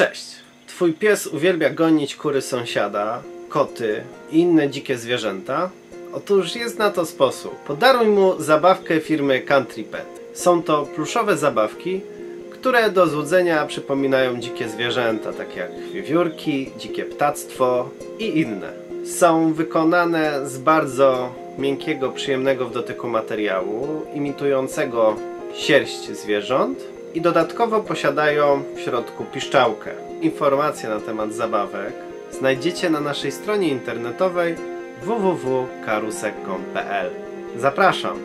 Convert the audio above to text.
Cześć! Twój pies uwielbia gonić kury sąsiada, koty i inne dzikie zwierzęta? Otóż jest na to sposób. Podaruj mu zabawkę firmy Country Pet. Są to pluszowe zabawki, które do złudzenia przypominają dzikie zwierzęta, takie jak wiewiórki, dzikie ptactwo i inne. Są wykonane z bardzo miękkiego, przyjemnego w dotyku materiału, imitującego sierść zwierząt i dodatkowo posiadają w środku piszczałkę. Informacje na temat zabawek znajdziecie na naszej stronie internetowej www.karusek.pl Zapraszam!